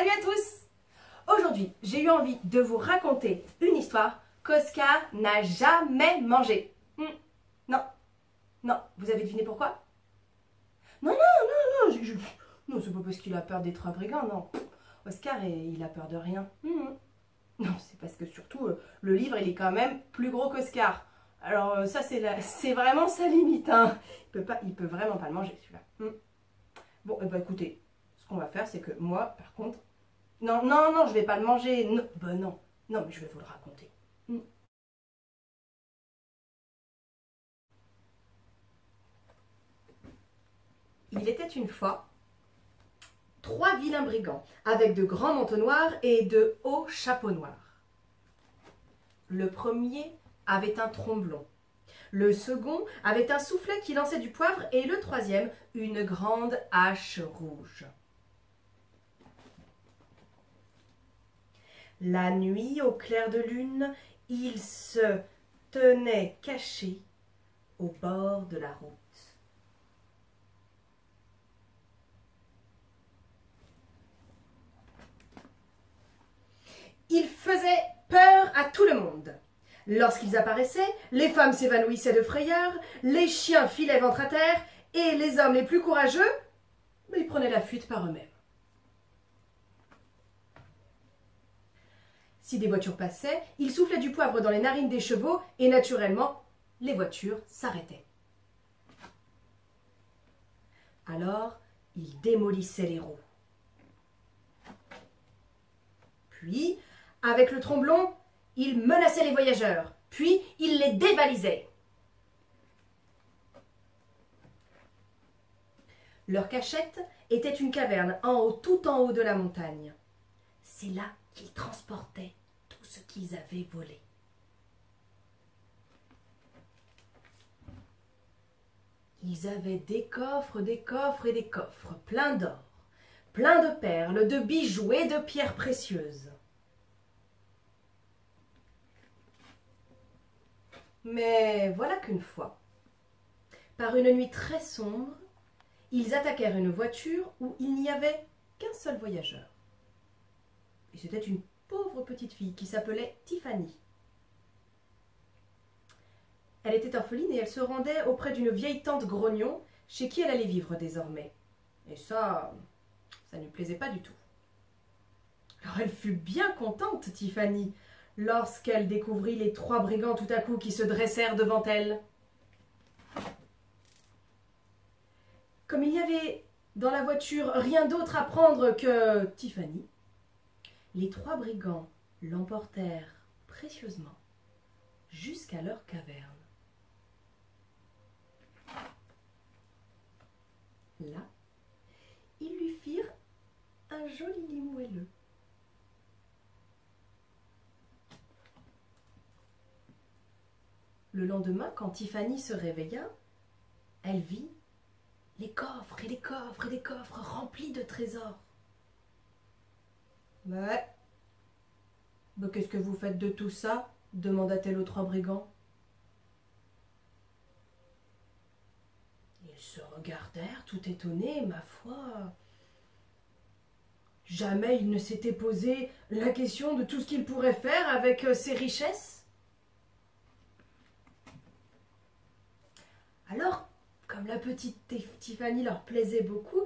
Salut à tous Aujourd'hui, j'ai eu envie de vous raconter une histoire qu'Oscar n'a jamais mangée. Hmm. Non, non, vous avez deviné pourquoi? Non, non, non, non, non, c'est pas parce qu'il a peur des trois brigands, non. Oscar, il a peur de rien. Hmm. Non, c'est parce que surtout, euh, le livre, il est quand même plus gros qu'Oscar. Alors euh, ça, c'est vraiment sa limite. Hein. Il, peut pas, il peut vraiment pas le manger, celui-là. Hmm. Bon, eh ben, écoutez, ce qu'on va faire, c'est que moi, par contre... Non, non, non, je vais pas le manger. Non, ben non, non, mais je vais vous le raconter. Hmm. Il était une fois trois vilains brigands avec de grands manteaux noirs et de hauts chapeaux noirs. Le premier avait un tromblon. Le second avait un soufflet qui lançait du poivre et le troisième une grande hache rouge. La nuit, au clair de lune, ils se tenaient cachés au bord de la route. Ils faisaient peur à tout le monde. Lorsqu'ils apparaissaient, les femmes s'évanouissaient de frayeur, les chiens filaient ventre à terre, et les hommes les plus courageux, ils prenaient la fuite par eux-mêmes. Si des voitures passaient, ils soufflaient du poivre dans les narines des chevaux, et naturellement, les voitures s'arrêtaient. Alors, ils démolissaient les roues. Puis, avec le tromblon, il menaçait les voyageurs, puis il les dévalisait. Leur cachette était une caverne en haut, tout en haut de la montagne. C'est là qu'ils transportaient ce qu'ils avaient volé. Ils avaient des coffres, des coffres et des coffres, pleins d'or, pleins de perles, de bijoux et de pierres précieuses. Mais voilà qu'une fois, par une nuit très sombre, ils attaquèrent une voiture où il n'y avait qu'un seul voyageur. Et c'était une pauvre petite fille qui s'appelait Tiffany. Elle était orpheline et elle se rendait auprès d'une vieille tante grognon chez qui elle allait vivre désormais. Et ça, ça ne lui plaisait pas du tout. Alors elle fut bien contente, Tiffany, lorsqu'elle découvrit les trois brigands tout à coup qui se dressèrent devant elle. Comme il n'y avait dans la voiture rien d'autre à prendre que Tiffany, les trois brigands l'emportèrent précieusement jusqu'à leur caverne. Là, ils lui firent un joli lit moelleux. Le lendemain, quand Tiffany se réveilla, elle vit les coffres et les coffres et les coffres remplis de trésors. Ouais. Mais qu'est-ce que vous faites de tout ça demanda-t-elle aux trois brigands. Ils se regardèrent tout étonnés, ma foi. Jamais ils ne s'étaient posé la question de tout ce qu'ils pourraient faire avec euh, ces richesses. Alors, comme la petite Tiffany leur plaisait beaucoup,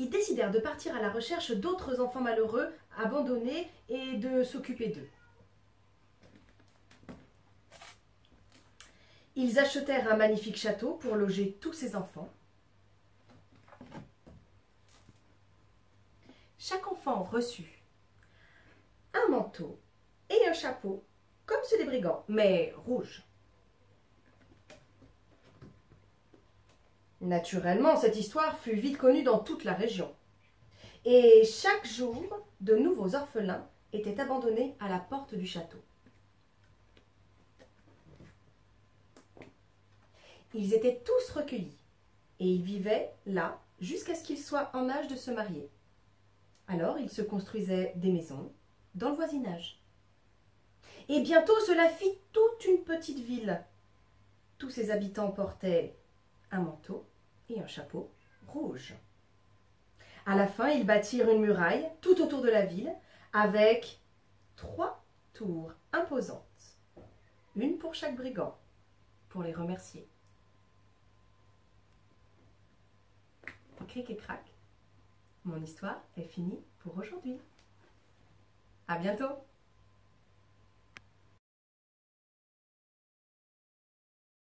ils décidèrent de partir à la recherche d'autres enfants malheureux, abandonnés, et de s'occuper d'eux. Ils achetèrent un magnifique château pour loger tous ces enfants. Chaque enfant reçut un manteau et un chapeau, comme ceux des brigands, mais rouge. Naturellement, cette histoire fut vite connue dans toute la région. Et chaque jour, de nouveaux orphelins étaient abandonnés à la porte du château. Ils étaient tous recueillis et ils vivaient là jusqu'à ce qu'ils soient en âge de se marier. Alors ils se construisaient des maisons dans le voisinage. Et bientôt cela fit toute une petite ville. Tous ses habitants portaient un manteau et un chapeau rouge. À la fin, ils bâtirent une muraille tout autour de la ville avec trois tours imposantes, une pour chaque brigand, pour les remercier. Cric et crac, mon histoire est finie pour aujourd'hui. À bientôt